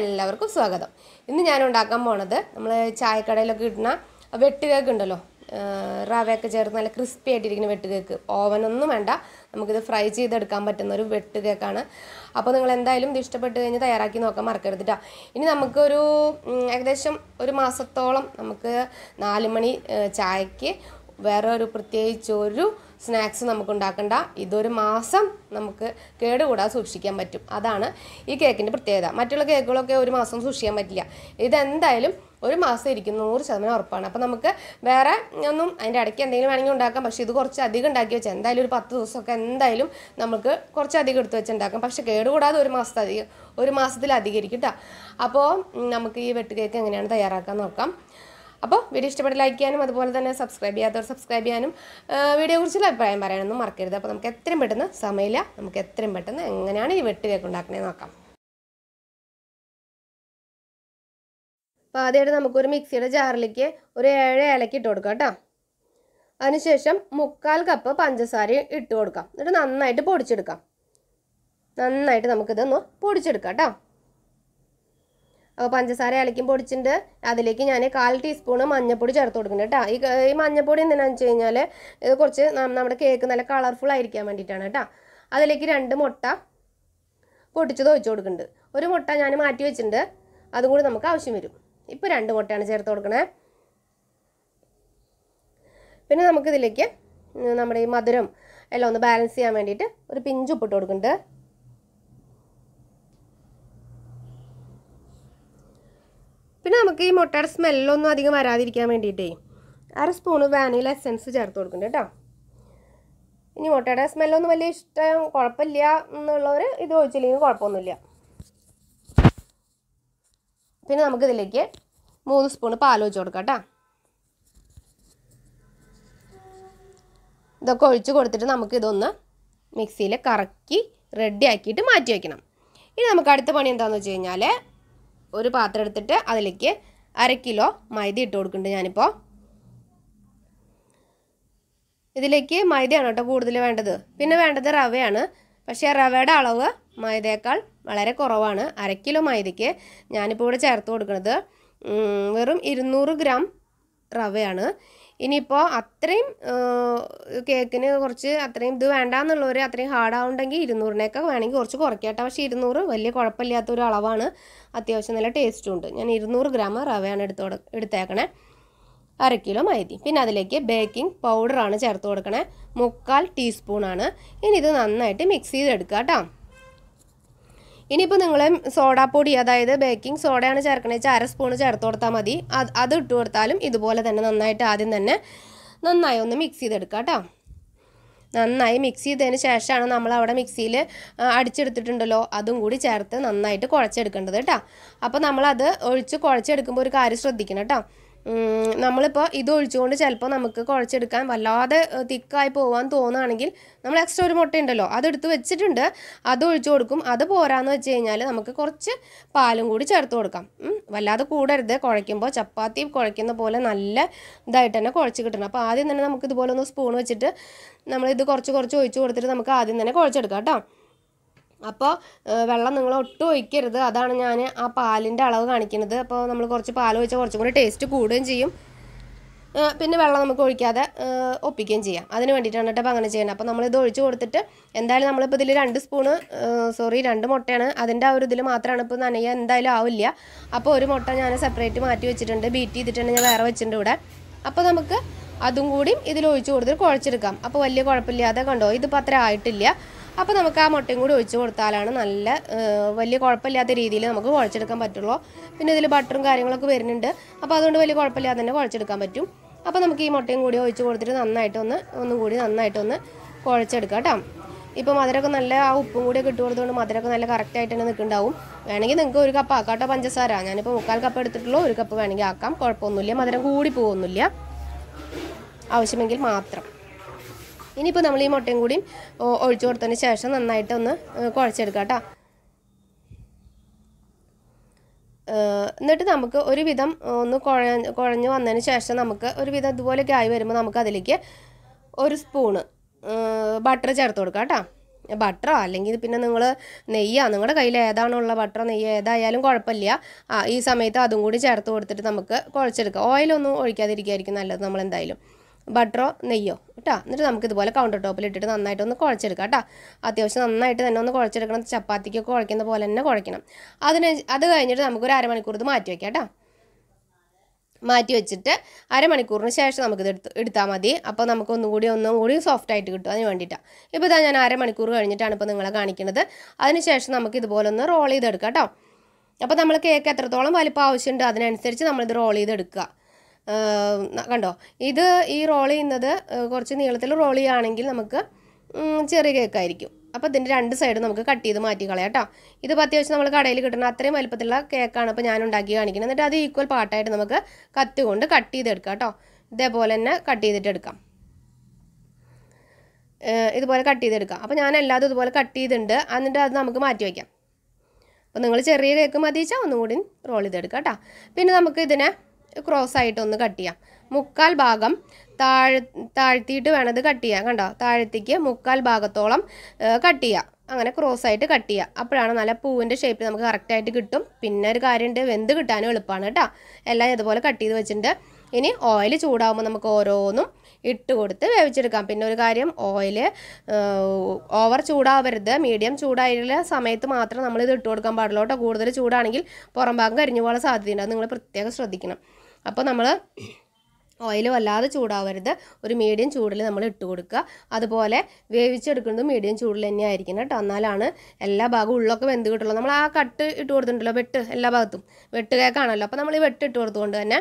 എല്ലാവർക്കും സ്വാഗതം. ഇന്ന് ഞാൻ ഉണ്ടാക്കാൻ പോണത് നമ്മൾ ചായക്കടയിലൊക്കെ ഇടുന്ന വെട്ട് കേക്ക് ഉണ്ടല്ലോ. റവയൊക്കെ ചേർത്ത് നല്ല ക്രിസ്പി ആയിട്ടിരിക്കുന്ന വെട്ട് കേക്ക്. ഓവനൊന്നും വേണ്ട. നമുക്കിത് ഫ്രൈ ചെയ്തെടുക്കാൻ പറ്റുന്ന ഒരു വെട്ട് കേക്കാണ്. അപ്പോൾ നിങ്ങൾ എന്തായാലും ഇത് ഇഷ്ടപ്പെട്ട് കഴിഞ്ഞ് തയ്യാറാക്കി നോക്കാൻ മറക്കരുത്. ഇനി നമുക്കൊരു ഏകദേശം ഒരു മാസത്തോളം നമുക്ക് നാല് മണി ചായക്ക് വേറെ ഒരു പ്രത്യേകിച്ച് ഒരു സ്നാക്സ് നമുക്ക് ഉണ്ടാക്കണ്ട ഇതൊരു മാസം നമുക്ക് കേടുകൂടാതെ സൂക്ഷിക്കാൻ പറ്റും. അതാണ് ഈ കേക്കിന്റെ പ്രത്യേകത. മറ്റുള്ള കേക്കുകളൊക്കെ ഒരു മാസം സൂക്ഷിക്കാൻ പറ്റില്ല. ഇതെന്തായാലും ഒരു മാസം ഇരിക്കും. നൂറ് ശതമാനം ഉറപ്പാണ്. അപ്പോൾ നമുക്ക് വേറെ ഒന്നും അതിന്റെ ഇടയ്ക്ക് എന്തെങ്കിലും വേണമെങ്കിൽ ഉണ്ടാക്കാം. പക്ഷേ ഇത് കുറച്ച് അധികം ഉണ്ടാക്കി വെച്ചാൽ എന്തായാലും ഒരു പത്ത് ദിവസമൊക്കെ എന്തായാലും നമുക്ക് കുറച്ച് അധികം എടുത്ത് വെച്ച് ഉണ്ടാക്കാം. പക്ഷേ കേടുകൂടാതെ ഒരു മാസത്തെ അധികം ഒരു മാസത്തിലധികം ഇരിക്കും കേട്ടോ അപ്പോൾ നമുക്ക് ഈ വെട്ടുകേക്ക് എങ്ങനെയാണ് തയ്യാറാക്കാൻ നോക്കാം. അപ്പോൾ വീഡിയോ ഇഷ്ടപ്പെട്ട് ലൈക്ക് ചെയ്യാനും അതുപോലെ തന്നെ സബ്സ്ക്രൈബ് ചെയ്യാത്തവർ സബ്സ്ക്രൈബ് ചെയ്യാനും വീഡിയോ കുറിച്ചുള്ള അഭിപ്രായം പറയാനൊന്നും മറക്കരുത്. അപ്പോൾ നമുക്ക് എത്രയും പെട്ടെന്ന് സമയമില്ല. നമുക്ക് എത്രയും പെട്ടെന്ന് എങ്ങനെയാണ് ഈ വെട്ട് കേക്ക് ഉണ്ടാക്കണേ നോക്കാം. അപ്പോൾ ആദ്യമായിട്ട് നമുക്കൊരു മിക്സിയുടെ ജാറിലേക്ക് ഒരു ഏഴ് ഏലക്ക ഇട്ട് കൊടുക്കാം കേട്ടോ. അതിനുശേഷം മുക്കാൽ കപ്പ് പഞ്ചസാര ഇട്ട് കൊടുക്കാം. എന്നിട്ട് നന്നായിട്ട് പൊടിച്ചെടുക്കാം. നന്നായിട്ട് നമുക്കിതൊന്ന് പൊടിച്ചെടുക്കാം കേട്ടോ. അപ്പോൾ പഞ്ചസാര ഇളക്കി പൊടിച്ചിട്ടുണ്ട്. അതിലേക്ക് ഞാൻ കാൽ ടീസ്പൂണ് മഞ്ഞൾപ്പൊടി ചേർത്ത് കൊടുക്കുന്നുണ്ട് കേട്ടോ. ഈ മഞ്ഞൾപ്പൊടി എന്തിനാണെന്ന് വെച്ച് കഴിഞ്ഞാൽ ഇത് കുറച്ച് നമ്മുടെ കേക്ക് നല്ല കളർഫുൾ ആയിരിക്കാൻ വേണ്ടിയിട്ടാണ് കേട്ടോ. അതിലേക്ക് രണ്ട് മുട്ട പൊട്ടിച്ചത് തോച്ച് കൊടുക്കുന്നുണ്ട്. ഒരു മുട്ട ഞാൻ മാറ്റി വെച്ചിട്ടുണ്ട്. അതും കൂടി നമുക്ക് ആവശ്യം വരും. ഇപ്പോൾ രണ്ട് മുട്ടയാണ് ചേർത്ത് കൊടുക്കണേ. പിന്നെ നമുക്കിതിലേക്ക് നമ്മുടെ ഈ മധുരം എല്ലാം ഒന്ന് ബാലൻസ് ചെയ്യാൻ വേണ്ടിയിട്ട് ഒരു പിഞ്ച് ഉപ്പിട്ട് കൊടുക്കുന്നുണ്ട്. നമുക്ക് ഈ മുട്ടയുടെ സ്മെല്ലൊന്നും അധികം വരാതിരിക്കാൻ വേണ്ടിയിട്ടേ അര സ്പൂണ് വാനില എസെൻസ് ചേർത്ത് കൊടുക്കുന്നുണ്ട് കേട്ടോ. ഇനി മുട്ടയുടെ സ്മെല്ലൊന്നും വലിയ ഇഷ്ടം കുഴപ്പമില്ല എന്നുള്ളവർ ഇത് ഒഴിച്ചില്ലെങ്കിൽ കുഴപ്പമൊന്നുമില്ല. പിന്നെ നമുക്കിതിലേക്ക് മൂന്ന് സ്പൂണ് പാൽ ഒഴിച്ച് കൊടുക്കാം കേട്ടോ. ഇതൊക്കെ ഒഴിച്ച് കൊടുത്തിട്ട് നമുക്കിതൊന്ന് മിക്സിയിൽ കറക്കി റെഡി ആക്കിയിട്ട് മാറ്റി വയ്ക്കണം ഇനി നമുക്ക് അടുത്ത പണി എന്താണെന്ന് വെച്ച് കഴിഞ്ഞാൽ ഒരു പാത്രം എടുത്തിട്ട് അതിലേക്ക് അര കിലോ മൈദ ഇട്ട് കൊടുക്കുന്നുണ്ട് ഞാനിപ്പോൾ ഇതിലേക്ക് മൈദയാണ് കേട്ടോ കൂടുതൽ വേണ്ടത്. പിന്നെ വേണ്ടത് റവയാണ്. പക്ഷേ റവയുടെ അളവ് മൈദയേക്കാൾ വളരെ കുറവാണ്. അര കിലോ മൈദയ്ക്ക് ഞാനിപ്പോൾ ഇവിടെ ചേർത്ത് കൊടുക്കുന്നത് വെറും ഇരുന്നൂറ് ഗ്രാം റവയാണ്. ഇനിയിപ്പോൾ അത്രയും കേക്കിന് കുറച്ച് അത്രയും ഇത് വേണ്ട എന്നുള്ളവർ അത്രയും ഹാർഡാവുണ്ടെങ്കിൽ ഇരുന്നൂറിനേക്കാൾ വേണമെങ്കിൽ കുറച്ച് കുറയ്ക്കട്ടെ. പക്ഷേ ഇരുന്നൂറ് വലിയ കുഴപ്പമില്ലാത്ത ഒരു അളവാണ്. അത്യാവശ്യം നല്ല ടേസ്റ്റും ഉണ്ട്. ഞാൻ ഇരുന്നൂറ് ഗ്രാം റവയാണ് എടുത്ത് എടുത്തേക്കണേ. അര കിലോ മൈദി പിന്നെ അതിലേക്ക് ബേക്കിംഗ് പൗഡറാണ് ചേർത്ത് കൊടുക്കണേ. മുക്കാൽ ടീസ്പൂണാണ്. ഇനി ഇത് നന്നായിട്ട് മിക്സ് ചെയ്തെടുക്കുക കേട്ടോ ഇനിയിപ്പോൾ നിങ്ങൾ സോഡാപ്പൊടി അതായത് ബേക്കിംഗ് സോഡയാണ് ചേർക്കണേ. വെച്ചാൽ അര സ്പൂൺ ചേർത്ത് കൊടുത്താൽ മതി. അത് അത് ഇട്ട് കൊടുത്താലും ഇതുപോലെ തന്നെ നന്നായിട്ട് ആദ്യം തന്നെ നന്നായി ഒന്ന് മിക്സ് ചെയ്തെടുക്കുക കേട്ടോ. നന്നായി മിക്സ് ചെയ്തതിന് ശേഷമാണ് നമ്മൾ അവിടെ മിക്സിയിൽ അടിച്ചെടുത്തിട്ടുണ്ടല്ലോ. അതും കൂടി ചേർത്ത് നന്നായിട്ട് കുഴച്ചെടുക്കേണ്ടത് കേട്ടോ. അപ്പോൾ നമ്മളത് ഒഴിച്ച് കുഴച്ചെടുക്കുമ്പോൾ ഒരു കാര്യം ശ്രദ്ധിക്കണം കേട്ടോ. നമ്മളിപ്പോൾ ഇത് ഒഴിച്ചുകൊണ്ട് ചിലപ്പോൾ നമുക്ക് കുഴച്ചെടുക്കാൻ വല്ലാതെ തിക്കായി പോകാൻ തോന്നുകയാണെങ്കിൽ നമ്മൾ എക്സ്ട്രാ ഒരു മുട്ട ഉണ്ടല്ലോ അതെടുത്ത് വെച്ചിട്ടുണ്ട്. അത് ഒഴിച്ചു കൊടുക്കും. അത് പോരാന്ന് വെച്ച് കഴിഞ്ഞാൽ നമുക്ക് കുറച്ച് പാലും കൂടി ചേർത്ത് കൊടുക്കാം. വല്ലാതെ കൂടരുത്. കുഴയ്ക്കുമ്പോൾ ചപ്പാത്തി കുഴയ്ക്കുന്ന പോലെ നല്ല ഇതായിട്ട് തന്നെ കുഴച്ച് കിട്ടണം. അപ്പോൾ ആദ്യം തന്നെ നമുക്ക് ഇതുപോലെ ഒന്ന് സ്പൂൺ വെച്ചിട്ട് നമ്മളിത് കുറച്ച് കുറച്ച് ഒഴിച്ചു കൊടുത്തിട്ട് നമുക്ക് ആദ്യം തന്നെ കുഴച്ചെടുക്കാം കേട്ടോ. അപ്പോൾ വെള്ളം നിങ്ങൾ ഒട്ടും ഒഴിക്കരുത്. അതാണ് ഞാൻ ആ പാലിന്റെ അളവ് കാണിക്കുന്നത്. അപ്പോൾ നമ്മൾ കുറച്ച് പാൽ ഒഴിച്ചാൽ കുറച്ചും കൂടി ടേസ്റ്റ് കൂടുകയും ചെയ്യും. പിന്നെ വെള്ളം നമുക്ക് ഒഴിക്കാതെ ഒപ്പിക്കുകയും ചെയ്യാം. അതിന് വേണ്ടിയിട്ടാണ് കേട്ടോ അങ്ങനെ ചെയ്യണം അപ്പോൾ നമ്മളിത് ഒഴിച്ച് കൊടുത്തിട്ട് എന്തായാലും നമ്മളിപ്പോൾ ഇതിൽ രണ്ട് സ്പൂണ് സോറി രണ്ട് മുട്ടയാണ്. അതിന്റെ ആ ഒരു ഇതിൽ മാത്രമാണ് ഇപ്പോൾ നനയുക എന്തായാലും ആവില്ല. അപ്പോൾ ഒരു മുട്ട ഞാൻ സെപ്പറേറ്റ് മാറ്റി വെച്ചിട്ടുണ്ട്. ബീറ്റ് ചെയ്തിട്ടുണ്ട്. ഞാൻ വേറെ വെച്ചിട്ടുണ്ട് ഇവിടെ. അപ്പോൾ നമുക്ക് അതും കൂടി ഇതിൽ ഒഴിച്ച് കൊടുത്തിട്ട് കുഴച്ചെടുക്കാം. അപ്പോൾ വലിയ കുഴപ്പമില്ലാതെ കണ്ടോ? ഇതിപ്പോൾ അത്ര ആയിട്ടില്ല. അപ്പോൾ നമുക്ക് ആ മുട്ടയും കൂടി ഒഴിച്ച് കൊടുത്താലാണ് നല്ല വലിയ കുഴപ്പമില്ലാത്ത രീതിയിൽ നമുക്ക് കുഴച്ചെടുക്കാൻ പറ്റുള്ളൂ. പിന്നെ ഇതിൽ ബട്ടറും കാര്യങ്ങളൊക്കെ വരുന്നുണ്ട്. അപ്പോൾ അതുകൊണ്ട് വലിയ കുഴപ്പമില്ലാതെ തന്നെ കുഴച്ചെടുക്കാൻ പറ്റും. അപ്പോൾ നമുക്ക് ഈ മുട്ടയും കൂടി ഒഴിച്ച് കൊടുത്തിട്ട് നന്നായിട്ടൊന്ന് ഒന്നും കൂടി നന്നായിട്ടൊന്ന് കുഴച്ചെടുക്കാം കേട്ടോ. ഇപ്പോൾ മധുരമൊക്കെ നല്ല ആ ഉപ്പും കൂടി ഇട്ട് കൊടുത്തുകൊണ്ട് മധുരമൊക്കെ നല്ല കറക്റ്റായിട്ട് തന്നെ നിൽക്കുന്നുണ്ടാവും. വേണമെങ്കിൽ നിങ്ങൾക്ക് ഒരു കപ്പ് ആക്കാം കേട്ടോ പഞ്ചസാര. ഞാനിപ്പോൾ മുക്കാൽ കപ്പ് എടുത്തിട്ടുള്ളൂ. ഒരു കപ്പ് വേണമെങ്കിൽ ആക്കാം. കുഴപ്പമൊന്നുമില്ല. മധുരം കൂടി പോകുന്നില്ല. ആവശ്യമെങ്കിൽ മാത്രം. ഇനിയിപ്പോൾ നമ്മൾ ഈ മുട്ടയും കൂടി ഒഴിച്ചു കൊടുത്തതിന് ശേഷം നന്നായിട്ട് ഒന്ന് കുഴച്ചെടുക്കാം കേട്ടോ. എന്നിട്ട് നമുക്ക് ഒരുവിധം ഒന്ന് കുഴ കുഴഞ്ഞ് വന്നതിന് ശേഷം നമുക്ക് ഒരുവിധം ഇതുപോലെയൊക്കെ ആയി വരുമ്പോൾ നമുക്ക് അതിലേക്ക് ഒരു സ്പൂണ് ബട്ടർ ചേർത്ത് കൊടുക്കാം കേട്ടോ. ബട്ടറോ അല്ലെങ്കിൽ പിന്നെ നിങ്ങൾ നെയ്യാ നിങ്ങളുടെ കയ്യിൽ ഏതാണുള്ള ബട്ടറോ നെയ്യ് ഏതായാലും കുഴപ്പമില്ല. ആ ഈ സമയത്ത് അതും കൂടി ചേർത്ത് കൊടുത്തിട്ട് നമുക്ക് കുഴച്ചെടുക്കാം. ഓയിലൊന്നും ഒഴിക്കാതിരിക്കുകയായിരിക്കും നല്ലത് നമ്മൾ എന്തായാലും ബട്ടറോ നെയ്യോ. കേട്ടോ? എന്നിട്ട് നമുക്ക് ഇതുപോലെ കൗണ്ടർ ടോപ്പിൽ ഇട്ടിട്ട് നന്നായിട്ടൊന്ന് കുഴച്ചെടുക്കാം കേട്ടോ. അത്യാവശ്യം നന്നായിട്ട് തന്നെ ഒന്ന് കുഴച്ചെടുക്കണം. ചപ്പാത്തിക്കൊക്കെ കുഴക്കുന്ന പോലെ തന്നെ കുഴക്കണം അതിന് അത് കഴിഞ്ഞിട്ട് നമുക്കൊരു അരമണിക്കൂർ ഇത് മാറ്റി വയ്ക്കാം കേട്ടോ. മാറ്റി വെച്ചിട്ട് അരമണിക്കൂറിന് ശേഷം നമുക്കിത് എടുത്ത് എടുത്താൽ മതി. അപ്പോൾ നമുക്ക് ഒന്നുകൂടി ഒന്നും കൂടി സോഫ്റ്റ് ആയിട്ട് കിട്ടും അതിന് വേണ്ടിയിട്ടാണ് ഇപ്പോൾ ഇതാ ഞാൻ അരമണിക്കൂർ കഴിഞ്ഞിട്ടാണ് ഇപ്പോൾ നിങ്ങളെ കാണിക്കുന്നത്. അതിന് ശേഷം നമുക്ക് ഇതുപോലെ ഒന്ന് റോൾ ചെയ്തെടുക്കാം കേട്ടോ. അപ്പോൾ നമ്മൾ കേക്ക് എത്രത്തോളം വലിപ്പം ആവശ്യമുണ്ട് അതിനനുസരിച്ച് നമ്മളിത് റോൾ ചെയ്തെടുക്കുക. കണ്ടോ? ഇത് ഈ റോൾ ചെയ്യുന്നത് കുറച്ച് നീളത്തിൽ റോൾ ചെയ്യുകയാണെങ്കിൽ നമുക്ക് ചെറിയ കേക്കായിരിക്കും അപ്പോൾ ഇതിന്റെ രണ്ട് സൈഡും നമുക്ക് കട്ട് ചെയ്ത് മാറ്റി കളയാം കേട്ടോ ഇതിപ്പോൾ അത്യാവശ്യം നമ്മൾ കടയിൽ കിട്ടുന്ന അത്രയും വലുപ്പത്തിലുള്ള കേക്കാണ് ഇപ്പോൾ ഞാൻ ഉണ്ടാക്കി കാണിക്കുന്നത്. എന്നിട്ട് അത് ഈക്വൽ പാർട്ടായിട്ട് നമുക്ക് കത്തുകൊണ്ട് കട്ട് ചെയ്തെടുക്കാം കേട്ടോ ഇതേപോലെ തന്നെ കട്ട് ചെയ്തിട്ട് എടുക്കാം. ഇതുപോലെ കട്ട് ചെയ്തെടുക്കാം. അപ്പോൾ ഞാൻ എല്ലാതും ഇതുപോലെ കട്ട് ചെയ്തിട്ടുണ്ട്. എന്നിട്ട് അത് നമുക്ക് മാറ്റി വയ്ക്കാം അപ്പോൾ നിങ്ങൾ ചെറിയ കേക്ക് മതിച്ചാൽ ഒന്നുകൂടി ഒന്നും കൂടി റോൾ ചെയ്തെടുക്കാം കേട്ടോ പിന്നെ നമുക്ക് ഇതിനെ ക്രോസ് ആയിട്ട് ഒന്ന് കട്ട് ചെയ്യാം. മുക്കാൽ ഭാഗം താഴ് താഴ്ത്തിയിട്ട് വേണം ഇത് കട്ട് ചെയ്യാം കണ്ടോ? താഴത്തേക്ക് മുക്കാൽ ഭാഗത്തോളം കട്ട് ചെയ്യുക അങ്ങനെ ക്രോസ് ആയിട്ട് കട്ട് ചെയ്യുക അപ്പോഴാണ് നല്ല പൂവിന്റെ ഷേപ്പ് നമുക്ക് കറക്റ്റായിട്ട് കിട്ടും. പിന്നെ ഒരു കാര്യമുണ്ട് വെന്ത് കിട്ടാനും എളുപ്പമാണ് കേട്ടോ. എല്ലാം ഇതുപോലെ കട്ട് ചെയ്ത് വെച്ചിട്ടുണ്ട്. ഇനി ഓയിൽ ചൂടാവുമ്പോൾ നമുക്ക് ഓരോന്നും ഇട്ട് കൊടുത്ത് വേവിച്ചെടുക്കാം. പിന്നെ ഒരു കാര്യം ഓയിൽ ഓവർ ചൂടാവരുത്. മീഡിയം ചൂടായുള്ള സമയത്ത് മാത്രം നമ്മൾ ഇത് ഇട്ട് കൊടുക്കാൻ പാടുള്ളൂ കേട്ടോ. കൂടുതൽ ചൂടാണെങ്കിൽ പുറം ഭാഗം കരിഞ്ഞു പോകാൻ സാധ്യതയുണ്ട്. അത് നിങ്ങൾ പ്രത്യേകം ശ്രദ്ധിക്കണം. അപ്പോൾ നമ്മൾ ഓയിൽ വല്ലാതെ ചൂടാവരുത്. ഒരു മീഡിയം ചൂടിൽ നമ്മൾ ഇട്ട് കൊടുക്കുക. അതുപോലെ വേവിച്ചെടുക്കുന്നത് മീഡിയം ചൂടിൽ തന്നെ ആയിരിക്കണം കേട്ടോ എന്നാലാണ് എല്ലാ ഭാഗവും ഉള്ളൊക്കെ വെന്ത് കിട്ടുള്ളൂ. നമ്മൾ ആ കട്ട് ഇട്ട് കൊടുത്തിട്ടുണ്ടല്ലോ വെട്ട് എല്ലാ ഭാഗത്തും. വെട്ട് കേക്കാണല്ലോ. അപ്പോൾ നമ്മൾ ഈ വെട്ട് ഇട്ട് കൊടുത്തുകൊണ്ട് തന്നെ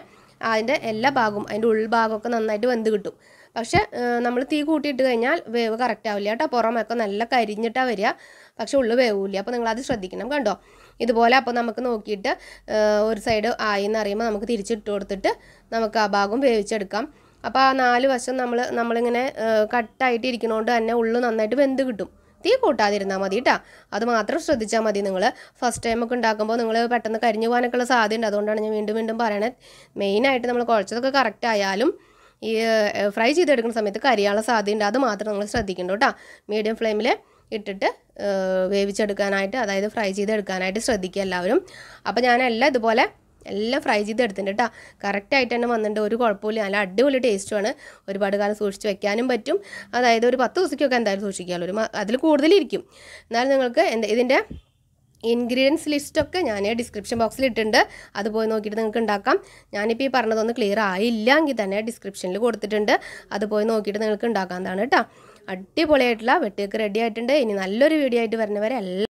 അതിന്റെ എല്ലാ ഭാഗവും അതിന്റെ ഉൾഭാഗമൊക്കെ നന്നായിട്ട് വെന്ത് കിട്ടും. പക്ഷേ നമ്മൾ തീ കൂട്ടിയിട്ട് കഴിഞ്ഞാൽ വേവ് കറക്റ്റ് ആവില്ല കേട്ടോ. പുറമൊക്കെ നല്ല കരിഞ്ഞിട്ടാണ് വരിക. പക്ഷെ ഉള്ളു വേവില്ല. അപ്പോൾ നിങ്ങളത് ശ്രദ്ധിക്കണം കണ്ടോ? ഇതുപോലെ അപ്പോൾ നമുക്ക് നോക്കിയിട്ട് ഒരു സൈഡ് ആയി എന്ന് അറിയുമ്പോൾ നമുക്ക് തിരിച്ചിട്ട് കൊടുത്തിട്ട് നമുക്ക് ആ ഭാഗം വേവിച്ചെടുക്കാം. അപ്പോൾ ആ നാല് വശം നമ്മൾ നമ്മളിങ്ങനെ കട്ടായിട്ട് ഇരിക്കുന്നതുകൊണ്ട് തന്നെ ഉള്ളു നന്നായിട്ട് വെന്ത് കിട്ടും. തീ കൂട്ടാതിരുന്നാൽ മതി കേട്ടോ. അത് മാത്രം ശ്രദ്ധിച്ചാൽ മതി നിങ്ങൾ ഫസ്റ്റ് ടൈം ഒക്കെ ഉണ്ടാക്കുമ്പോൾ നിങ്ങൾ പെട്ടെന്ന് കരിഞ്ഞു പോകാനൊക്കെയുള്ള സാധ്യതയുണ്ട്. അതുകൊണ്ടാണ് ഞാൻ വീണ്ടും വീണ്ടും പറയണത്. മെയിനായിട്ട് നമ്മൾ കുഴച്ചതൊക്കെ കറക്റ്റ് ആയാലും ഈ ഫ്രൈ ചെയ്തെടുക്കുന്ന സമയത്ത് കരിയാനുള്ള സാധ്യതയുണ്ട്. അത് മാത്രം നിങ്ങൾ ശ്രദ്ധിക്കണം കേട്ടോ. മീഡിയം ഫ്ലെയിമിൽ ഇട്ടിട്ട് വേവിച്ചെടുക്കാനായിട്ട് അതായത് ഫ്രൈ ചെയ്തെടുക്കാനായിട്ട് ശ്രദ്ധിക്കുക എല്ലാവരും. അപ്പോൾ ഞാനെല്ലാം ഇതുപോലെ എല്ലാം ഫ്രൈ ചെയ്ത് എടുത്തിട്ടുണ്ട് കേട്ടോ കറക്റ്റായിട്ട് തന്നെ വന്നിട്ടുണ്ട്. ഒരു കുഴപ്പമില്ല നല്ല അടിപൊളി ടേസ്റ്റുമാണ് ഒരുപാട് കാലം സൂക്ഷിച്ച് വെക്കാനും പറ്റും. അതായത് ഒരു പത്ത് ദിവസത്തേക്കൊക്കെ എന്തായാലും സൂക്ഷിക്കാമല്ലോ ഒരു അതിൽ കൂടുതലിരിക്കും. എന്നാലും നിങ്ങൾക്ക് എന്താ ഇതിന്റെ ഇൻഗ്രീഡിയൻസ് ലിസ്റ്റൊക്കെ ഞാൻ ഡിസ്ക്രിപ്ഷൻ ബോക്സിൽ ഇട്ടിട്ടുണ്ട്. അത് പോയി നോക്കിയിട്ട് നിങ്ങൾക്ക് ഉണ്ടാക്കാം. ഞാനിപ്പോൾ ഈ പറഞ്ഞതൊന്നും ക്ലിയർ ആയില്ല എങ്കിൽ തന്നെ ഡിസ്ക്രിപ്ഷനിൽ കൊടുത്തിട്ടുണ്ട്. അത് പോയി നോക്കിയിട്ട് നിങ്ങൾക്ക് ഉണ്ടാക്കാവുന്നതാണ് കേട്ടോ അടിപൊളിയായിട്ടുള്ള വെട്ടിയൊക്കെ റെഡി ആയിട്ടുണ്ട്. ഇനി നല്ലൊരു വീഡിയോ ആയിട്ട് വരുന്നവരെ